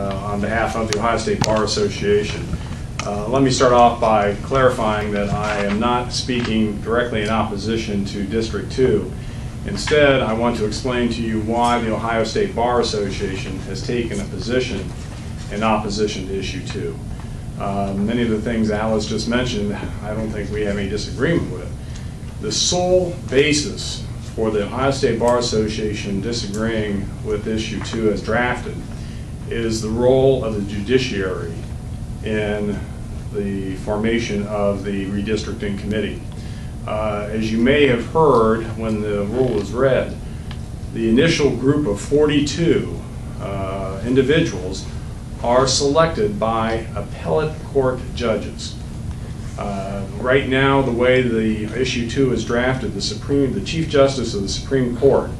uh, on behalf of the Ohio State Bar Association. Uh, Let me start off by clarifying that I am not speaking directly in opposition to District 2. Instead, I want to explain to you why the Ohio State Bar Association has taken a position in opposition to Issue 2. Uh, Many of the things Alice just mentioned, I don't think we have any disagreement with. The sole basis for the Ohio State Bar Association disagreeing with issue two as drafted is the role of the judiciary in the formation of the redistricting committee. Uh, As you may have heard when the rule was read, the initial group of 42 uh, individuals are selected by appellate court judges. Uh, Right now, the way the issue two is drafted, the Supreme, the Chief Justice of the Supreme Court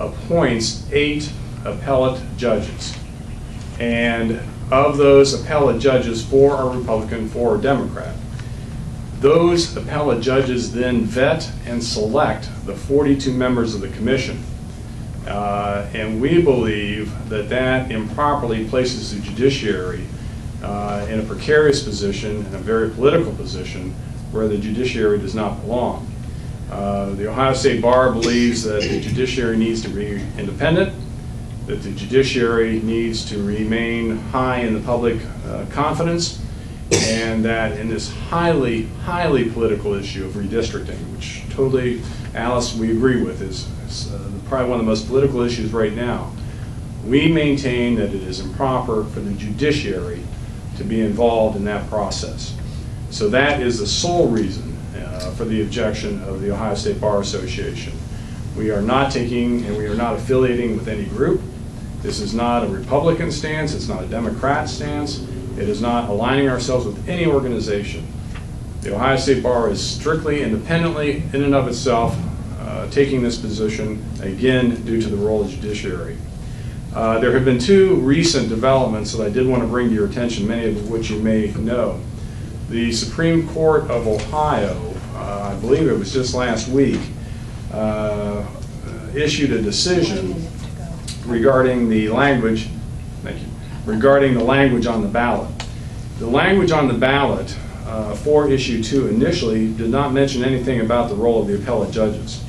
appoints eight appellate judges. And of those appellate judges, four are Republican, four are Democrat. Those appellate judges then vet and select the 42 members of the commission. Uh, And we believe that that improperly places the judiciary uh, in a precarious position, in a very political position, where the judiciary does not belong. Uh, The Ohio State Bar believes that the judiciary needs to be independent, that the judiciary needs to remain high in the public uh, confidence, and that in this highly, highly political issue of redistricting, which totally, Alice, we agree with, is is, uh, probably one of the most political issues right now, we maintain that it is improper for the judiciary to be involved in that process. So that is the sole reason uh, for the objection of the Ohio State Bar Association. We are not taking, and we are not affiliating with any group. This is not a Republican stance, it's not a Democrat stance, it is not aligning ourselves with any organization. The Ohio State Bar is strictly independently, in and of itself, uh, taking this position, again, due to the role of judiciary. Uh, There have been two recent developments that I did want to bring to your attention, many of which you may know. The Supreme Court of Ohio, uh, I believe it was just last week, uh, issued a decision regarding the language, thank you, regarding the language on the ballot. The language on the ballot uh, for issue two initially did not mention anything about the role of the appellate judges.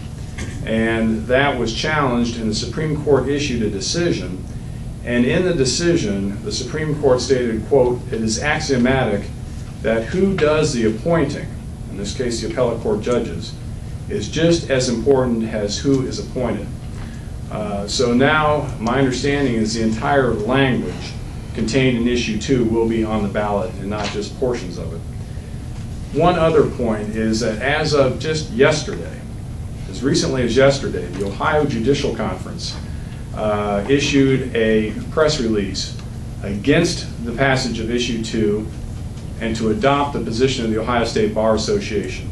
And that was challenged, and the Supreme Court issued a decision. And in the decision, the Supreme Court stated, quote, "It is axiomatic that who does the appointing, in this case the appellate court judges, is just as important as who is appointed." Uh, So now, my understanding is the entire language contained in issue two will be on the ballot and not just portions of it. One other point is that as of just yesterday, as recently as yesterday, the Ohio Judicial Conference uh, issued a press release against the passage of issue two and to adopt the position of the Ohio State Bar Association.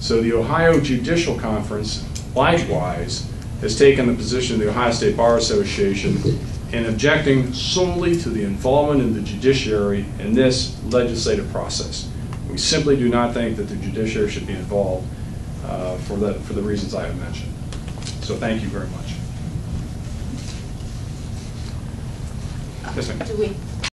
So the Ohio Judicial Conference likewise has taken the position of the Ohio State Bar Association in objecting solely to the involvement of the judiciary in this legislative process. We simply do not think that the judiciary should be involved uh, for the, for the reasons I have mentioned. So thank you very much. Yes, ma'am.